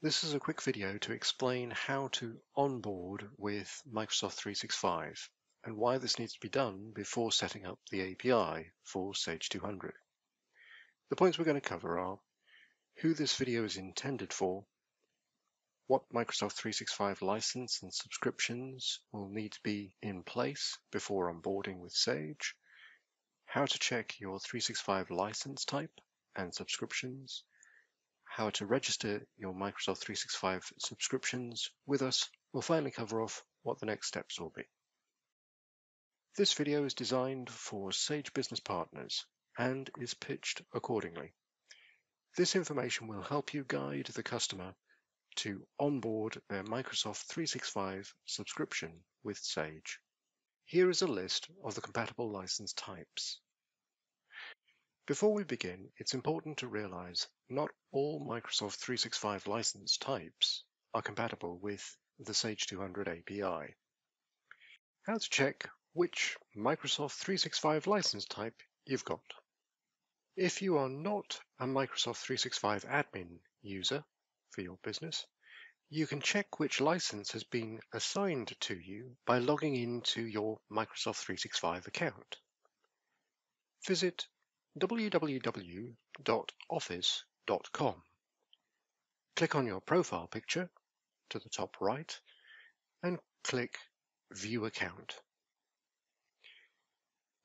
This is a quick video to explain how to onboard with Microsoft 365 and why this needs to be done before setting up the API for Sage 200. The points we're going to cover are who this video is intended for, what Microsoft 365 license and subscriptions will need to be in place before onboarding with Sage, how to check your 365 license type and subscriptions, how to register your Microsoft 365 subscriptions with us, we'll finally cover off what the next steps will be. This video is designed for Sage Business Partners and is pitched accordingly. This information will help you guide the customer to onboard their Microsoft 365 subscription with Sage. Here is a list of the compatible license types. Before we begin, it's important to realize not all Microsoft 365 license types are compatible with the Sage 200 API. How to check which Microsoft 365 license type you've got. If you are not a Microsoft 365 admin user for your business, you can check which license has been assigned to you by logging into your Microsoft 365 account. Visit www.office.com. Click on your profile picture to the top right and click View Account.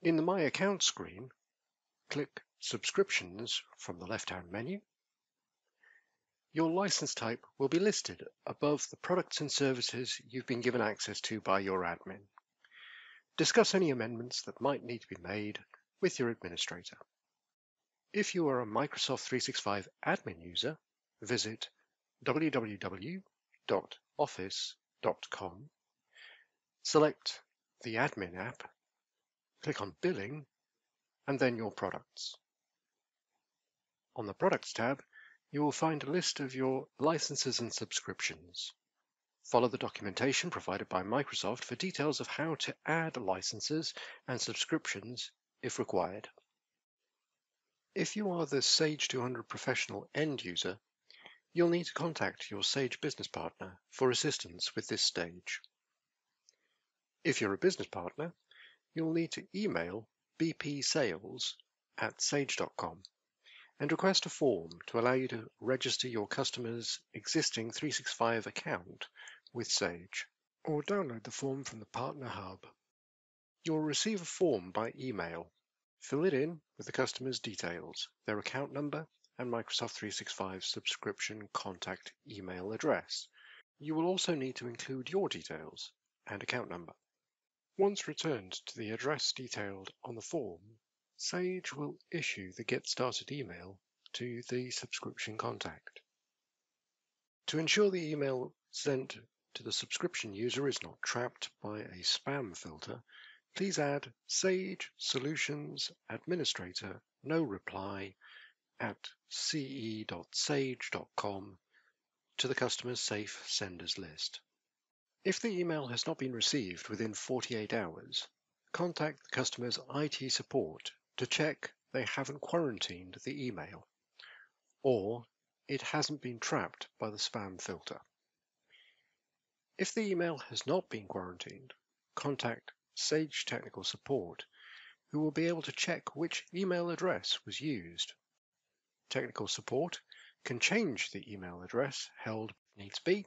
In the My Account screen, click Subscriptions from the left-hand menu. Your license type will be listed above the products and services you've been given access to by your admin. Discuss any amendments that might need to be made with your administrator. If you are a Microsoft 365 admin user, visit www.office.com, select the admin app, click on Billing, and then your products. On the Products tab, you will find a list of your licenses and subscriptions. Follow the documentation provided by Microsoft for details of how to add licenses and subscriptions if required. If you are the Sage 200 professional end user, you'll need to contact your Sage business partner for assistance with this stage. If you're a business partner, you'll need to email bpsales at sage.com and request a form to allow you to register your customer's existing 365 account with Sage, or download the form from the Partner Hub. You'll receive a form by email Fill it in with the customer's details, their account number, and Microsoft 365 subscription contact email address. You will also need to include your details and account number. Once returned to the address detailed on the form, Sage will issue the Get Started email to the subscription contact. To ensure the email sent to the subscription user is not trapped by a spam filter, please add Sage Solutions Administrator no reply at ce.sage.com to the customer's safe senders list. If the email has not been received within 48 hours, contact the customer's IT support to check they haven't quarantined the email or it hasn't been trapped by the spam filter. If the email has not been quarantined, contact Sage Technical Support, who will be able to check which email address was used. Technical Support can change the email address held if needs be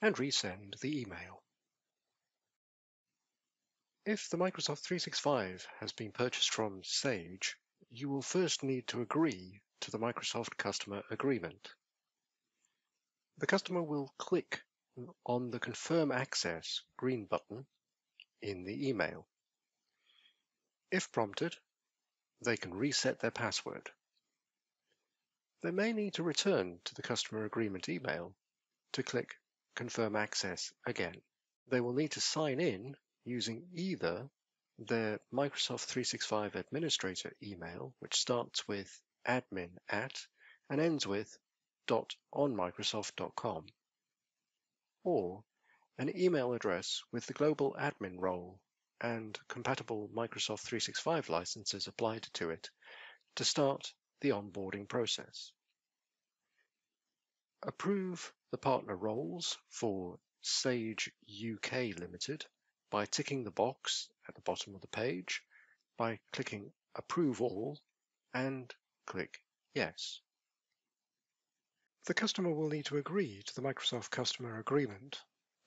and resend the email. If the Microsoft 365 has been purchased from Sage, you will first need to agree to the Microsoft Customer Agreement. The customer will click on the Confirm Access green button in the email. If prompted, they can reset their password. They may need to return to the customer agreement email to click Confirm Access again. They will need to sign in using either their Microsoft 365 administrator email, which starts with admin at and ends with .onmicrosoft.com, or an email address with the global admin role and compatible Microsoft 365 licenses applied to it to start the onboarding process. approve the partner roles for Sage UK Limited by ticking the box at the bottom of the page by clicking Approve All and click Yes. The customer will need to agree to the Microsoft Customer Agreement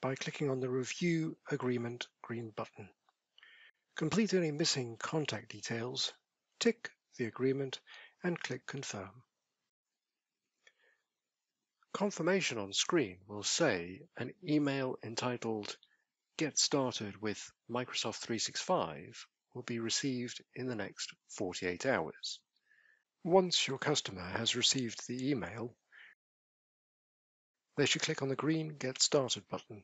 by clicking on the Review Agreement green button. Complete any missing contact details, tick the agreement and click Confirm. Confirmation on screen will say an email entitled Get Started with Microsoft 365 will be received in the next 48 hours. Once your customer has received the email, they should click on the green Get Started button.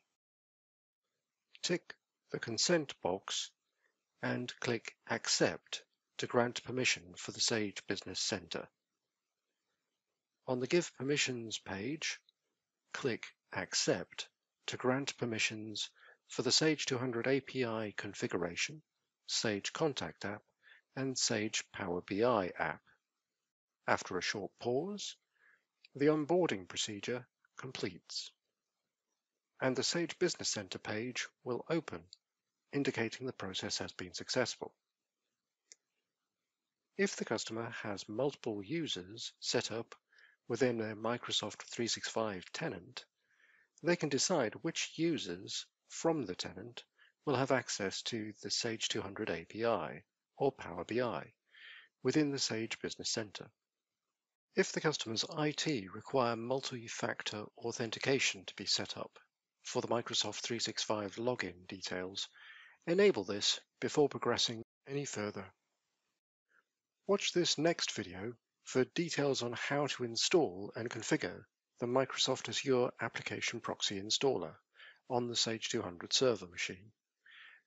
Tick the consent box and click Accept to grant permission for the Sage Business Center. On the Give Permissions page, click Accept to grant permissions for the Sage 200 API configuration, Sage Contact app, and Sage Power BI app. After a short pause, the onboarding procedure completes, and the Sage Business Center page will open, indicating the process has been successful. If the customer has multiple users set up within a Microsoft 365 tenant, they can decide which users from the tenant will have access to the Sage 200 API or Power BI within the Sage Business Center. If the customer's IT require multi-factor authentication to be set up for the Microsoft 365 login details, enable this before progressing any further. Watch this next video for details on how to install and configure the Microsoft Azure Application Proxy Installer on the Sage 200 server machine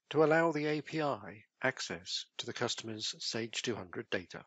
to allow the API access to the customer's Sage 200 data.